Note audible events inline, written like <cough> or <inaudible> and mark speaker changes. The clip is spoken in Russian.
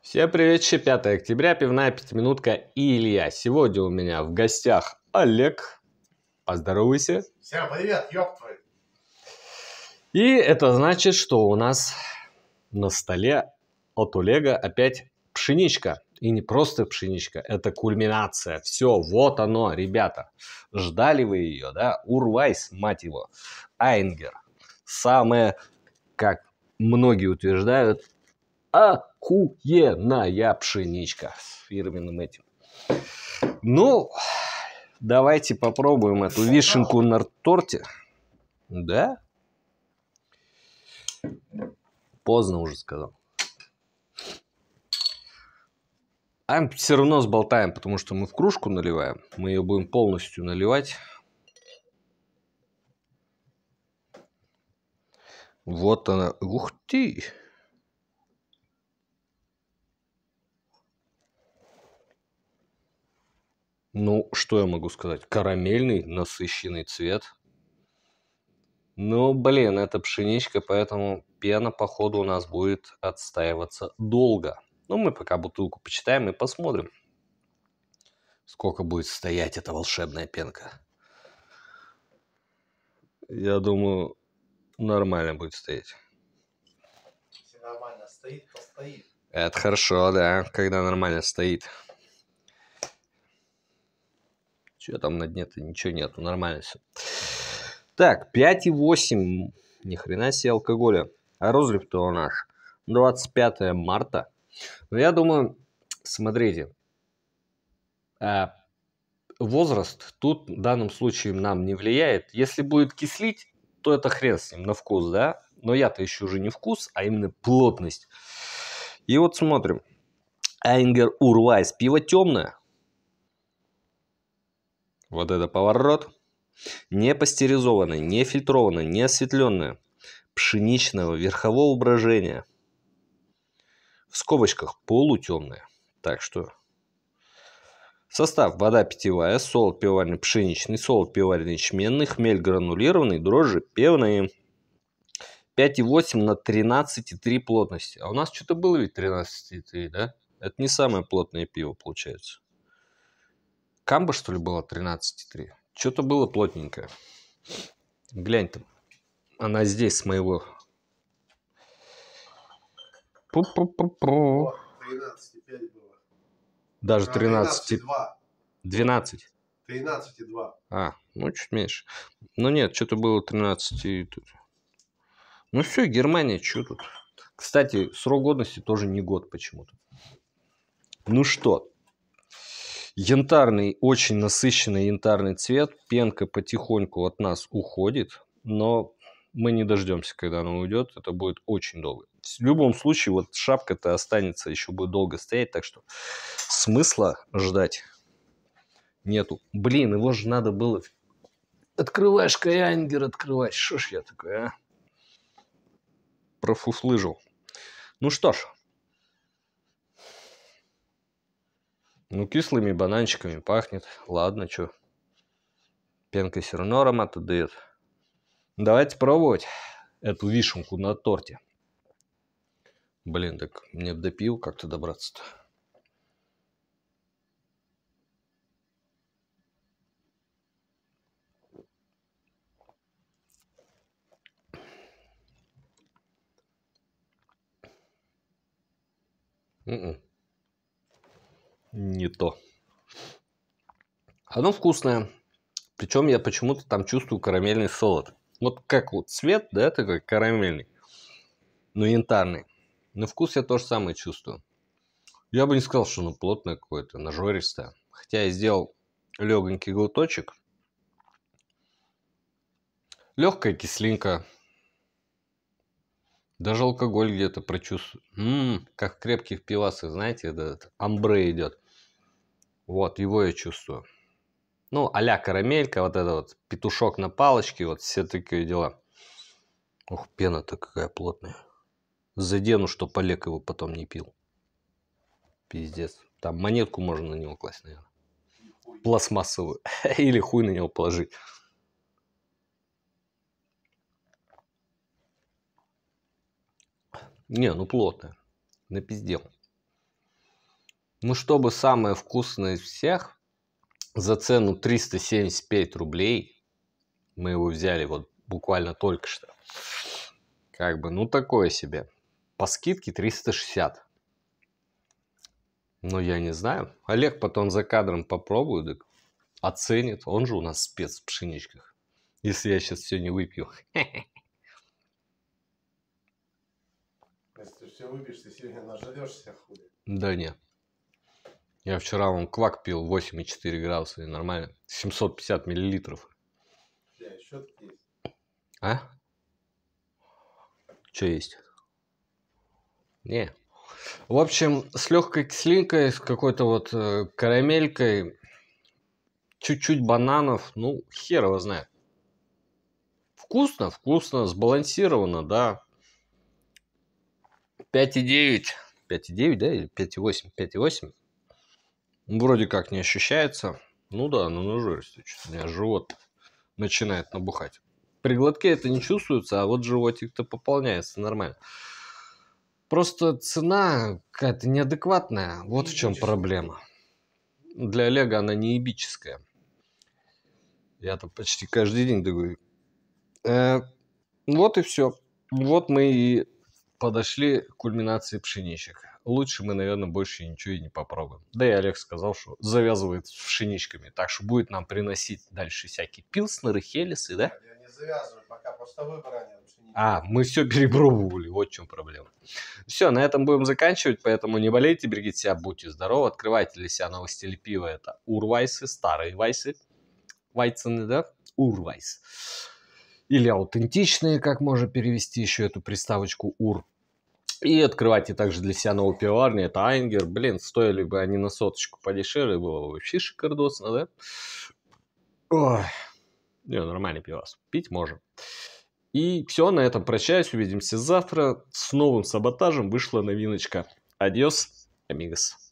Speaker 1: Всем привет, 5 октября, пивная пятиминутка и Илья. Сегодня у меня в гостях Олег. Поздоровайся.
Speaker 2: Всем привет, ёб твою.
Speaker 1: И это значит, что у нас на столе от Олега опять пшеничка. И не просто пшеничка, это кульминация. Все, вот оно, ребята. Ждали вы ее, да? Урвайс, мать его. Айнгер. Самое, как многие утверждают, охуенная пшеничка с фирменным этим. Ну, давайте попробуем эту вишенку на торте. Да? Поздно уже сказал. А все равно сболтаем, потому что мы в кружку наливаем. Мы ее будем полностью наливать. Вот она. Ух ты! Ну, что я могу сказать? Карамельный, насыщенный цвет. Ну, блин, это пшеничка, поэтому пена, походу, у нас будет отстаиваться долго. Ну, мы пока бутылку почитаем и посмотрим, сколько будет стоять эта волшебная пенка. Я думаю, нормально будет стоять.
Speaker 2: Если нормально стоит, то стоит.
Speaker 1: Это хорошо, да, когда нормально стоит. Что там на дне-то? Ничего нету, нормально все. Так, 5,8. Ни хрена себе алкоголя. А розлив-то у нас 25 марта. Но я думаю, смотрите, а, возраст тут в данном случае нам не влияет. Если будет кислить, то это хрен с ним на вкус, да? Но я-то ищу уже не вкус, а именно плотность. И вот смотрим. Айнгер Урвайс. Пиво темное. Вот это поворот. Не пастеризованное, не фильтрованное, не осветленное. Пшеничного верхового брожения. В скобочках полутемное. Так что Состав. Вода питьевая, солод пивоваренный пшеничный, солод пивоваренный ячменный, хмель гранулированный, дрожжи певные. 5,8 на 13,3 плотности. А у нас что-то было ведь 13,3, да? Это не самое плотное пиво получается. Камба, что ли, была 13,3? Что-то было плотненькое. Глянь там. Она здесь с моего. Пу-пу-пу-пу.
Speaker 2: 13,5 было.
Speaker 1: Даже
Speaker 2: А,
Speaker 1: 13.
Speaker 2: 13,2.
Speaker 1: 12.
Speaker 2: 13,2.
Speaker 1: А, ну чуть меньше. Ну нет, что-то было 13 и тут. Ну все, Германия, что тут? Кстати, срок годности тоже не год почему-то. Ну что, янтарный, очень насыщенный янтарный цвет. Пенка потихоньку от нас уходит, но мы не дождемся, когда она уйдет. Это будет очень долго. В любом случае, вот шапка-то останется, еще будет долго стоять, так что смысла ждать нету. Блин, его же надо было... Открываешь Каянгер, открывать. Что ж я такой, а? Профуфлыжил. Ну что ж. Ну, кислыми бананчиками пахнет. Ладно, что. Пенка все равно аромат отдает. Давайте пробовать эту вишенку на торте. Блин, так мне до пива как-то добраться-то. М-м. Не то. Оно вкусное. Причем я почему-то там чувствую карамельный солод. Вот как вот цвет, да, такой карамельный. Но янтарный. На вкус я то же самое чувствую. Я бы не сказал, что оно плотное какое-то, нажористое. Хотя я сделал легонький глоточек. Легкая кислинка. Даже алкоголь где-то прочувствую. М-м, как в крепких пивасах, знаете, этот амбре идет. Вот, его я чувствую. Ну, а карамелька, вот это вот петушок на палочке, вот все такие дела. Ух, пена-то какая плотная. Задену, что Олег его потом не пил. Пиздец. Там монетку можно на него класть, наверное. Пластмассовую. <laughs> Или хуй на него положить. Не, ну плотная. Напиздел. Ну, чтобы самое вкусное из всех, за цену 375 рублей, мы его взяли вот буквально только что. Как бы, ну, такое себе. По скидке 360. Ну, я не знаю. Олег потом за кадром попробует, так оценит. Он же у нас спец в пшеничках. Если я сейчас все не выпью.
Speaker 2: Если ты все выпьешь, ты сегодня нажрешься хули.
Speaker 1: Да не. Я вчера вон квак пил 8,4 градуса и нормально. 750 миллилитров. А? Что есть? Не. В общем, с легкой кислинкой, с какой-то вот э, карамелькой, чуть-чуть бананов, ну, хер его знает. Вкусно, вкусно, сбалансировано, да. 5,9. 5,9, да, или 5,8? 5,8. Ну, Вроде как не ощущается. Ну да, ну нажористый. Что-то у меня живот начинает набухать. При глотке это не чувствуется, а вот животик-то пополняется нормально. Просто цена какая-то неадекватная. Вот в чем проблема. Для Олега она неебическая. Я-то почти каждый день такой. Э, вот и все. Вот мы и подошли к кульминации пшеничек. Лучше мы, наверное, больше ничего и не попробуем. Да и Олег сказал, что завязывает с пшеничками. Так что будет нам приносить дальше всякие пилснеры, хелисы, да?
Speaker 2: Я не завязываю, пока просто выбора нет.
Speaker 1: А, мы все перепробовали, вот в чем проблема. Все, на этом будем заканчивать, поэтому не болейте, берегите себя, будьте здоровы. Открывайте для себя новый стиль пива, это урвайсы, старые вайсы, вайцены, да, урвайс. Или аутентичные, как можно перевести еще эту приставочку ур. И открывайте также для себя новую пивоварню, это Айнгер. Блин, стоили бы они на соточку подешевле, было бы вообще шикардосно, да? Ой. Не, нормальный пивас. Пить можем. И все, на этом прощаюсь. Увидимся завтра. С новым саботажем вышла новиночка. Адьос, амигос.